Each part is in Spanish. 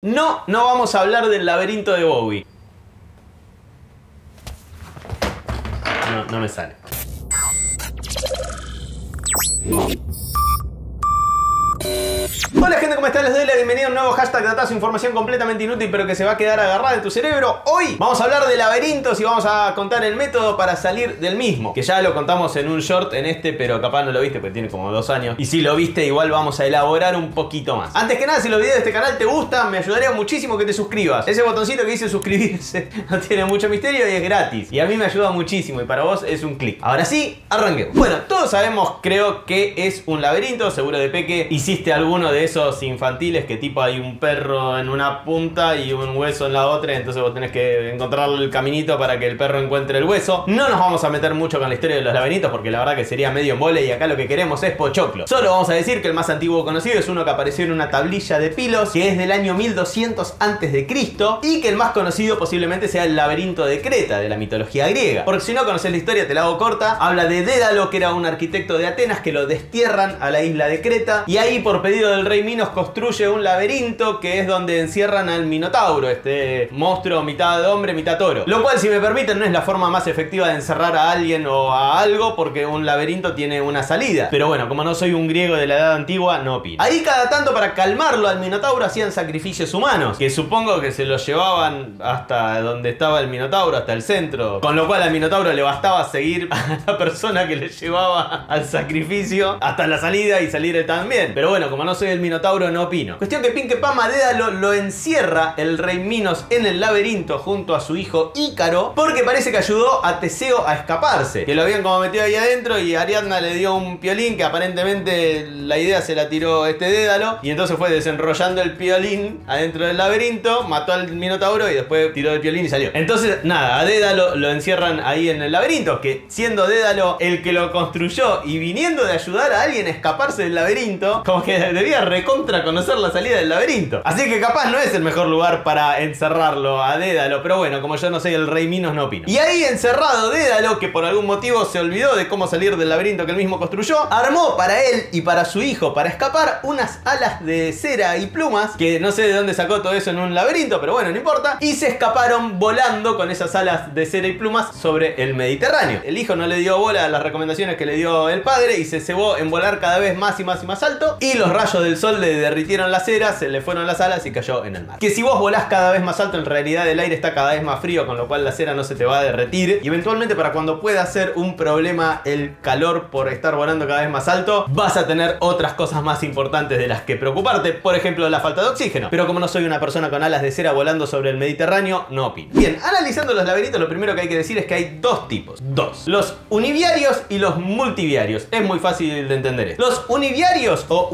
No, no vamos a hablar del laberinto de Bowie. No, no me sale. Hola gente, ¿cómo están? Les doy la bienvenida a un nuevo hashtag datazo, información completamente inútil pero que se va a quedar agarrada en tu cerebro. Hoy vamos a hablar de laberintos y vamos a contar el método para salir del mismo. Que ya lo contamos en un short en este, pero capaz no lo viste porque tiene como dos años. Y si lo viste, igual vamos a elaborar un poquito más. Antes que nada, si los videos de este canal te gustan, me ayudaría muchísimo que te suscribas. Ese botoncito que dice suscribirse no tiene mucho misterio y es gratis. Y a mí me ayuda muchísimo y para vos es un clic. Ahora sí, arranquemos. Bueno, todos sabemos, creo que es un laberinto. Seguro de Peque hiciste alguno de esos infantiles que tipo hay un perro en una punta y un hueso en la otra, entonces vos tenés que encontrar el caminito para que el perro encuentre el hueso. No nos vamos a meter mucho con la historia de los laberintos porque la verdad que sería medio mole y acá lo que queremos es pochoclo. Solo vamos a decir que el más antiguo conocido es uno que apareció en una tablilla de pilos que es del año 1200 antes de Cristo y que el más conocido posiblemente sea el laberinto de Creta de la mitología griega. Porque si no conoces la historia te la hago corta, habla de Dédalo que era un arquitecto de Atenas que lo destierran a la isla de Creta y ahí por pedido del rey Minos construye un laberinto que es donde encierran al Minotauro, este monstruo mitad hombre, mitad toro. Lo cual, si me permiten, no es la forma más efectiva de encerrar a alguien o a algo porque un laberinto tiene una salida. Pero bueno, como no soy un griego de la edad antigua, no opino. Ahí cada tanto para calmarlo al Minotauro hacían sacrificios humanos, que supongo que se los llevaban hasta donde estaba el Minotauro, hasta el centro. Con lo cual al Minotauro le bastaba seguir a la persona que le llevaba al sacrificio hasta la salida y salir también. Pero bueno, como no soy el Minotauro, no opino. Cuestión que Pinque Pama Dédalo lo encierra el rey Minos en el laberinto junto a su hijo Ícaro, porque parece que ayudó a Teseo a escaparse. Que lo habían como metido ahí adentro y Ariadna le dio un piolín que aparentemente la idea se la tiró este Dédalo. Y entonces fue desenrollando el piolín adentro del laberinto, mató al Minotauro y después tiró el piolín y salió. Entonces, nada, a Dédalo lo encierran ahí en el laberinto, que siendo Dédalo el que lo construyó y viniendo de ayudar a alguien a escaparse del laberinto, como que debía recontra conocer la salida del laberinto. Así que capaz no es el mejor lugar para encerrarlo a Dédalo, pero bueno, como yo no soy el rey Minos, no opino. Y ahí encerrado Dédalo, que por algún motivo se olvidó de cómo salir del laberinto que él mismo construyó, armó para él y para su hijo, para escapar, unas alas de cera y plumas, que no sé de dónde sacó todo eso en un laberinto, pero bueno, no importa, y se escaparon volando con esas alas de cera y plumas sobre el Mediterráneo. El hijo no le dio bola a las recomendaciones que le dio el padre y se cebó en volar cada vez más y más y más alto, y los rayos del sol le derritieron la cera, se le fueron las alas y cayó en el mar. Que si vos volás cada vez más alto, en realidad el aire está cada vez más frío, con lo cual la cera no se te va a derretir. Y eventualmente para cuando pueda ser un problema el calor por estar volando cada vez más alto, vas a tener otras cosas más importantes de las que preocuparte. Por ejemplo, la falta de oxígeno. Pero como no soy una persona con alas de cera volando sobre el Mediterráneo, no opino. Bien, analizando los laberintos, lo primero que hay que decir es que hay dos tipos. Dos. Los univiarios y los multiviarios. Es muy fácil de entender esto. Los univiarios o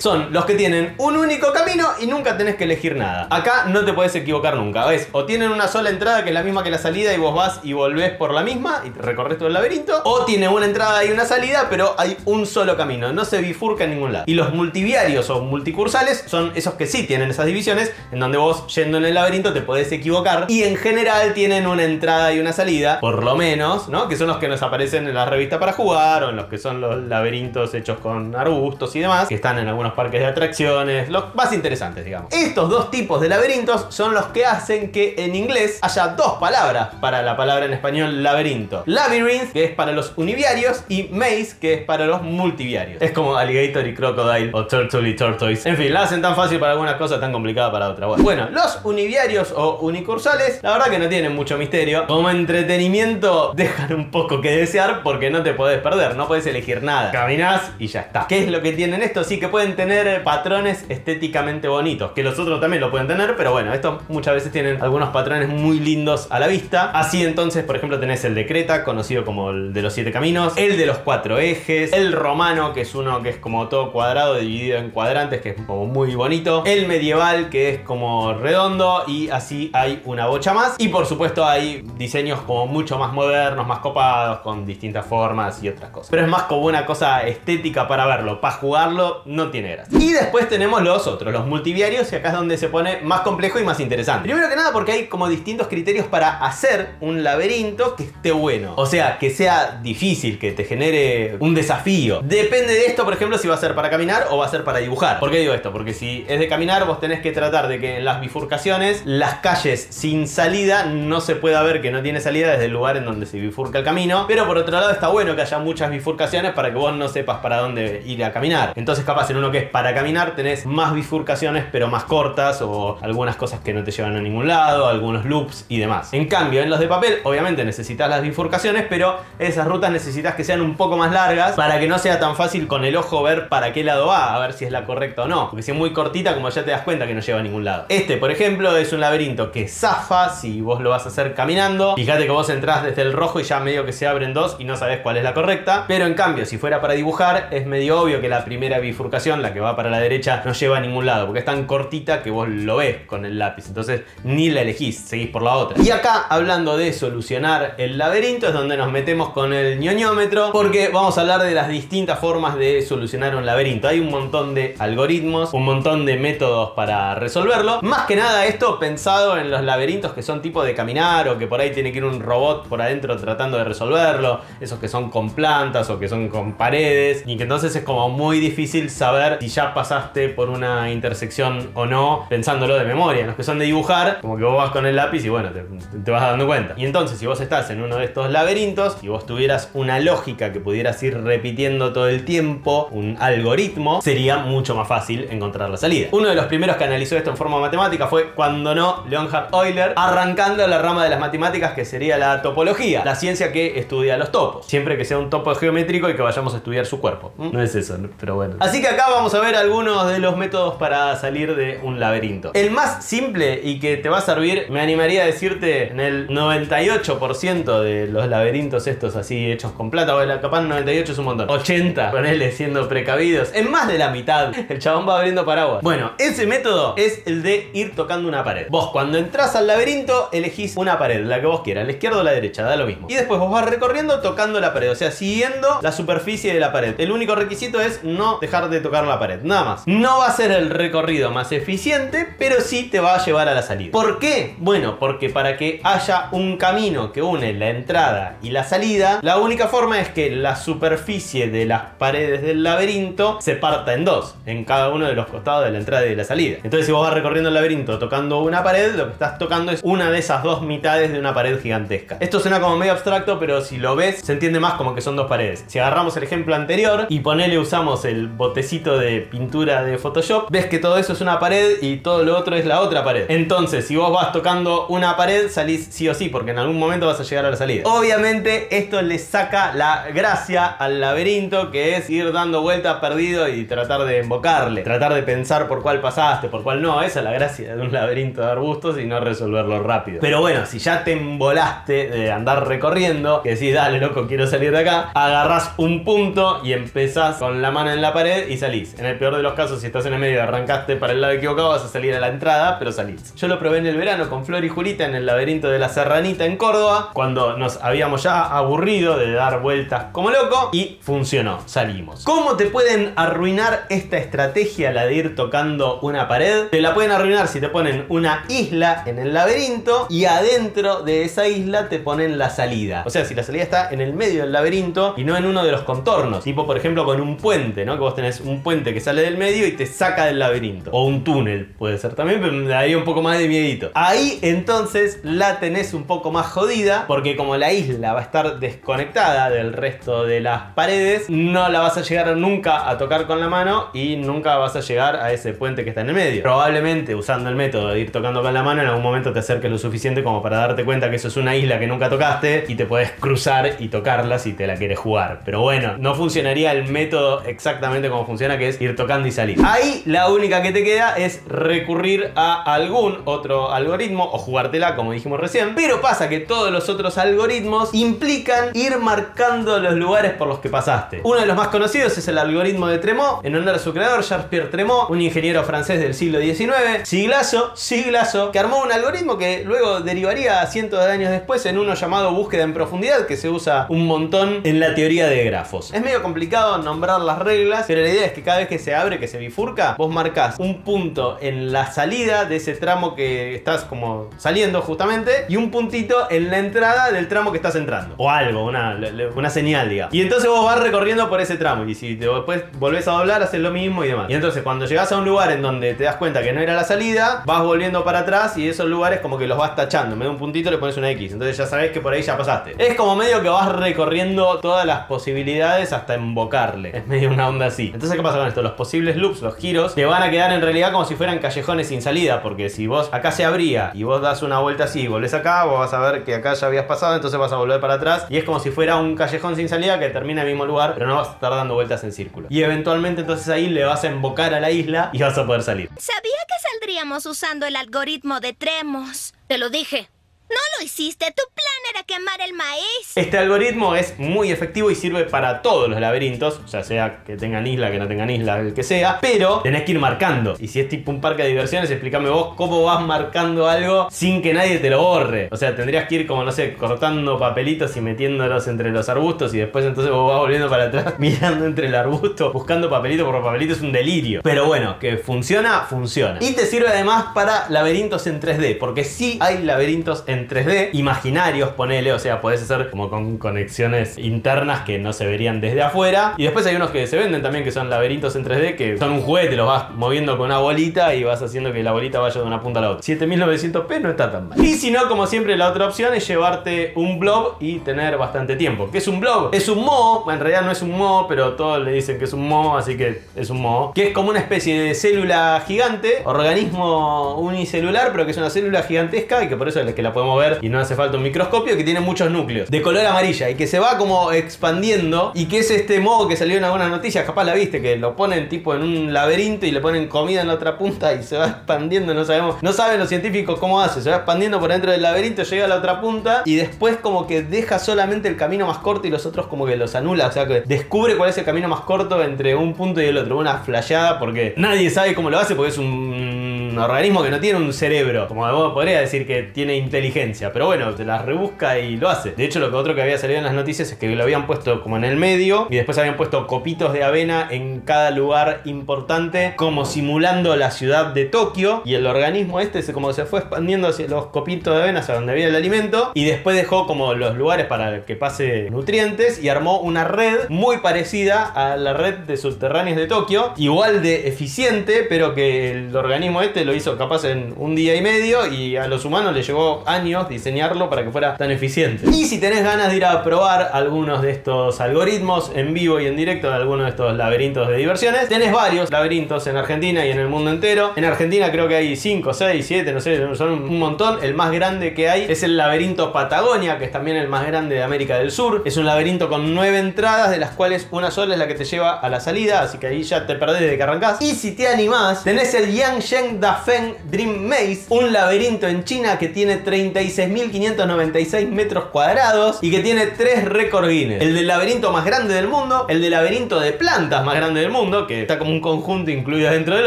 son los que tienen un único camino y nunca tenés que elegir nada. Acá no te puedes equivocar nunca. ¿Ves? O tienen una sola entrada que es la misma que la salida y vos vas y volvés por la misma y recorres todo el laberinto. O tiene una entrada y una salida, pero hay un solo camino. No se bifurca en ningún lado. Y los multiviarios o multicursales son esos que sí tienen esas divisiones en donde vos yendo en el laberinto te podés equivocar. Y en general tienen una entrada y una salida, por lo menos, ¿no? Que son los que nos aparecen en la revista para jugar o en los que son los laberintos hechos con arbustos y demás, que están en algunos parques de atracciones, los más interesantes, digamos. Estos dos tipos de laberintos son los que hacen que en inglés haya dos palabras para la palabra en español laberinto. Labyrinth, que es para los univiarios, y maze, que es para los multiviarios. Es como alligator y crocodile, o turtle y tortoise. En fin, la hacen tan fácil para algunas cosas, tan complicada para otra. Bueno, los univiarios o unicursales, la verdad que no tienen mucho misterio. Como entretenimiento, dejan un poco que desear porque no te podés perder, no puedes elegir nada. Caminás y ya está. ¿Qué es lo que tienen estos? Sí que pueden tener patrones estéticamente bonitos, que los otros también lo pueden tener, pero bueno, estos muchas veces tienen algunos patrones muy lindos a la vista. Así entonces, por ejemplo, tenés el de Creta, conocido como el de los siete caminos, el de los cuatro ejes, el romano, que es uno que es como todo cuadrado, dividido en cuadrantes, que es como muy bonito, el medieval, que es como redondo, y así hay una bocha más. Y por supuesto hay diseños como mucho más modernos, más copados, con distintas formas y otras cosas. Pero es más como una cosa estética para verlo, para jugarlo no tiene gracia. Y después tenemos los otros, los multiviarios, y acá es donde se pone más complejo y más interesante. Primero que nada porque hay como distintos criterios para hacer un laberinto que esté bueno. O sea, que sea difícil, que te genere un desafío. Depende de esto, por ejemplo, si va a ser para caminar o va a ser para dibujar. ¿Por qué digo esto? Porque si es de caminar, vos tenés que tratar de que en las bifurcaciones, las calles sin salida, no se pueda ver que no tiene salida desde el lugar en donde se bifurca el camino. Pero por otro lado está bueno que haya muchas bifurcaciones para que vos no sepas para dónde ir a caminar. Entonces capaz en uno que es para caminar tenés más bifurcaciones pero más cortas o algunas cosas que no te llevan a ningún lado, algunos loops y demás. En cambio en los de papel obviamente necesitas las bifurcaciones pero esas rutas necesitas que sean un poco más largas para que no sea tan fácil con el ojo ver para qué lado va, a ver si es la correcta o no. Porque si es muy cortita como ya te das cuenta que no lleva a ningún lado. Este por ejemplo es un laberinto que zafa si vos lo vas a hacer caminando. Fíjate que vos entrás desde el rojo y ya medio que se abren dos y no sabes cuál es la correcta. Pero en cambio si fuera para dibujar es medio obvio que la primera bifurcación, la que va para la derecha, no lleva a ningún lado, porque es tan cortita que vos lo ves con el lápiz. Entonces ni la elegís, seguís por la otra. Y acá, hablando de solucionar el laberinto, es donde nos metemos con el ñoñómetro, porque vamos a hablar de las distintas formas de solucionar un laberinto. Hay un montón de algoritmos, un montón de métodos para resolverlo. Más que nada esto pensado en los laberintos que son tipo de caminar o que por ahí tiene que ir un robot por adentro tratando de resolverlo, esos que son con plantas o que son con paredes, y que entonces es como muy difícil saber si ya pasaste por una intersección o no, pensándolo de memoria. Los que son de dibujar, como que vos vas con el lápiz y bueno, te, te vas dando cuenta. Y entonces, si vos estás en uno de estos laberintos y vos tuvieras una lógica que pudieras ir repitiendo todo el tiempo, un algoritmo, sería mucho más fácil encontrar la salida. Uno de los primeros que analizó esto en forma matemática fue, cuando no, Leonhard Euler, arrancando la rama de las matemáticas que sería la topología, la ciencia que estudia los topos. Siempre que sea un topo geométrico y que vayamos a estudiar su cuerpo. ¿Mm? No es eso, pero bueno. Así que acá vamos a ver algunos de los métodos para salir de un laberinto. El más simple y que te va a servir, me animaría a decirte, en el 98% de los laberintos estos así hechos con plata, o capaz 98 es un montón. 80, ponele siendo precavidos. En más de la mitad, el chabón va abriendo paraguas. Bueno, ese método es el de ir tocando una pared. Vos cuando entras al laberinto elegís una pared, la que vos quieras, la izquierda o la derecha, da lo mismo. Y después vos vas recorriendo tocando la pared, o sea, siguiendo la superficie de la pared. El único requisito es no dejar de tocar la pared, nada más. No va a ser el recorrido más eficiente, pero sí te va a llevar a la salida. ¿Por qué? Bueno, porque para que haya un camino que une la entrada y la salida, la única forma es que la superficie de las paredes del laberinto se parta en dos, en cada uno de los costados de la entrada y de la salida. Entonces, si vos vas recorriendo el laberinto tocando una pared, lo que estás tocando es una de esas dos mitades de una pared gigantesca. Esto suena como medio abstracto, pero si lo ves, se entiende más como que son dos paredes. Si agarramos el ejemplo anterior y ponele usamos el botecito de pintura de Photoshop, ves que todo eso es una pared y todo lo otro es la otra pared. Entonces, si vos vas tocando una pared, salís sí o sí, porque en algún momento vas a llegar a la salida. Obviamente, esto le saca la gracia al laberinto, que es ir dando vueltas perdido y tratar de invocarle, tratar de pensar por cuál pasaste, por cuál no. Esa es la gracia de un laberinto de arbustos y no resolverlo rápido. Pero bueno, si ya te embolaste de andar recorriendo, que decís, dale loco, quiero salir de acá, agarrás un punto y empezás con la mano en la pared y salís. En el peor de los casos, si estás en el medio y arrancaste para el lado equivocado, vas a salir a la entrada, pero salís. Yo lo probé en el verano con Flor y Julita en el laberinto de la Serranita en Córdoba, cuando nos habíamos ya aburrido de dar vueltas como loco y funcionó, salimos. ¿Cómo te pueden arruinar esta estrategia, la de ir tocando una pared? Te la pueden arruinar si te ponen una isla en el laberinto y adentro de esa isla te ponen la salida. O sea, si la salida está en el medio del laberinto y no en uno de los contornos, tipo por ejemplo con un puente, ¿no? Que vos tenés un puente que sale del medio y te saca del laberinto. O un túnel, puede ser también, pero me daría un poco más de miedito. Ahí entonces la tenés un poco más jodida, porque como la isla va a estar desconectada del resto de las paredes, no la vas a llegar nunca a tocar con la mano y nunca vas a llegar a ese puente que está en el medio. Probablemente usando el método de ir tocando con la mano, en algún momento te acerques lo suficiente como para darte cuenta que eso es una isla que nunca tocaste y te puedes cruzar y tocarla si te la quieres jugar. Pero bueno, no funcionaría el método exactamente como funciona, que es ir tocando y salir. Ahí la única que te queda es recurrir a algún otro algoritmo o jugártela como dijimos recién. Pero pasa que todos los otros algoritmos implican ir marcando los lugares por los que pasaste. Uno de los más conocidos es el algoritmo de Tremont, en honor a su creador, Charles-Pierre Tremont, un ingeniero francés del siglo XIX, siglazo, siglazo, que armó un algoritmo que luego derivaría cientos de años después en uno llamado búsqueda en profundidad, que se usa un montón en la teoría de grafos. Es medio complicado nombrar las reglas, pero la idea es que cada vez que se abre, que se bifurca, vos marcas un punto en la salida de ese tramo que estás como saliendo justamente y un puntito en la entrada del tramo que estás entrando. O algo, una, una señal, digamos. Y entonces vos vas recorriendo por ese tramo y si después volvés a doblar, haces lo mismo y demás. Y entonces cuando llegas a un lugar en donde te das cuenta que no era la salida, vas volviendo para atrás y esos lugares como que los vas tachando. Me da un puntito le pones una X. Entonces ya sabes que por ahí ya pasaste. Es como medio que vas recorriendo todas las posibilidades hasta invocarle. Es medio una onda así. Entonces, ¿qué pasa con esto? Los posibles loops, los giros, te van a quedar en realidad como si fueran callejones sin salida. Porque si vos acá se abría y vos das una vuelta así y volvés acá, vos vas a ver que acá ya habías pasado, entonces vas a volver para atrás. Y es como si fuera un callejón sin salida que termina en el mismo lugar, pero no vas a estar dando vueltas en círculo. Y eventualmente entonces ahí le vas a invocar a la isla y vas a poder salir. Sabía que saldríamos usando el algoritmo de Tremos. Te lo dije. No lo hiciste, tu plan era quemar el maíz. Este algoritmo es muy efectivo y sirve para todos los laberintos, ya sea que tengan isla, que no tengan isla, el que sea, pero tenés que ir marcando. Y si es tipo un parque de diversiones, explícame vos cómo vas marcando algo sin que nadie te lo borre. O sea, tendrías que ir como, no sé, cortando papelitos y metiéndolos entre los arbustos y después entonces vos vas volviendo para atrás, mirando entre el arbusto, buscando papelito por papelito, es un delirio. Pero bueno, que funciona, funciona. Y te sirve además para laberintos en 3D, porque sí hay laberintos en 3D, imaginarios, ponele, o sea, podés hacer como con conexiones internas que no se verían desde afuera. Y después hay unos que se venden también que son laberintos en 3D, que son un juguete, los vas moviendo con una bolita y vas haciendo que la bolita vaya de una punta a la otra. 7900p no está tan mal. Y si no, como siempre, la otra opción es llevarte un blob y tener bastante tiempo. ¿Qué es un blob? Es un mo, en realidad no es un mo, pero todos le dicen que es un mo, así que es un mo. Que es como una especie de célula gigante, organismo unicelular, pero que es una célula gigantesca y que por eso es que la podemos ver y no hace falta un microscopio, que tiene muchos núcleos de color amarilla y que se va como expandiendo y que es este modo que salió en algunas noticias, capaz la viste, que lo ponen tipo en un laberinto y le ponen comida en la otra punta y se va expandiendo, no sabemos, no saben los científicos cómo hace, se va expandiendo por dentro del laberinto, llega a la otra punta y después como que deja solamente el camino más corto y los otros como que los anula, o sea que descubre cuál es el camino más corto entre un punto y el otro, una flasheada porque nadie sabe cómo lo hace porque es un organismo que no tiene un cerebro, como podría decir que tiene inteligencia, pero bueno, te las rebusca y lo hace. De hecho, lo que otro que había salido en las noticias es que lo habían puesto como en el medio y después habían puesto copitos de avena en cada lugar importante, como simulando la ciudad de Tokio. Y el organismo este, se, como se fue expandiendo hacia los copitos de avena, hacia donde había el alimento, y después dejó como los lugares para que pase nutrientes y armó una red muy parecida a la red de subterráneos de Tokio, igual de eficiente, pero que el organismo este lo hizo capaz en un día y medio y a los humanos les llevó años diseñarlo para que fuera tan eficiente. Y si tenés ganas de ir a probar algunos de estos algoritmos en vivo y en directo de algunos de estos laberintos de diversiones, tenés varios laberintos en Argentina y en el mundo entero. En Argentina creo que hay 5, 6, 7, no sé, son un montón. El más grande que hay es el laberinto Patagonia, que es también el más grande de América del Sur. Es un laberinto con 9 entradas, de las cuales una sola es la que te lleva a la salida, así que ahí ya te perdés desde que arrancás. Y si te animás, tenés el Yangsheng Dafeng Dream Maze, un laberinto en China que tiene 36.596 metros cuadrados y que tiene tres récord Guinness. El del laberinto más grande del mundo, el del laberinto de plantas más grande del mundo, que está como un conjunto incluido dentro del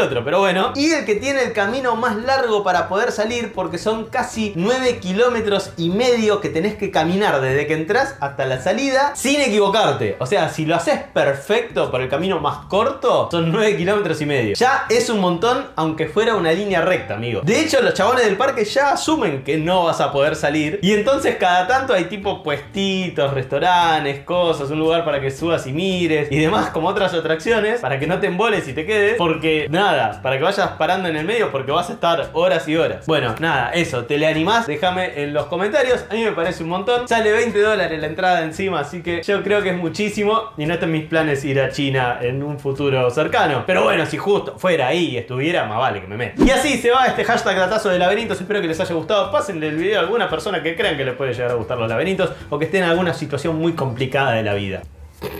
otro, pero bueno. Y el que tiene el camino más largo para poder salir porque son casi 9 kilómetros y medio que tenés que caminar desde que entras hasta la salida sin equivocarte. O sea, si lo haces perfecto por el camino más corto, son 9 kilómetros y medio. Ya es un montón, aunque fuera una línea recta, amigo. De hecho, los chabones del parque ya asumen que no vas a poder salir. Y entonces cada tanto hay tipo puestitos, restaurantes, cosas, un lugar para que subas y mires y demás como otras atracciones para que no te emboles y te quedes. Porque nada, para que vayas parando en el medio porque vas a estar horas y horas. Bueno, nada, eso, te le animás, déjame en los comentarios. A mí me parece un montón. Sale 20 dólares la entrada encima, así que yo creo que es muchísimo. Y no está en mis planes ir a China en un futuro cercano. Pero bueno, si justo fuera ahí y estuviera, más vale que me meta. Y así se va este hashtag datazo de laberintos. Espero que les haya gustado. Pásenle el video a alguna persona que crean que les puede llegar a gustar los laberintos o que esté en alguna situación muy complicada de la vida.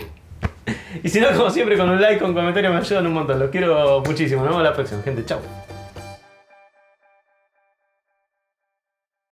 Y si no, como siempre, con un like, con un comentario me ayudan un montón. Los quiero muchísimo. Nos vemos la próxima, gente. Chau.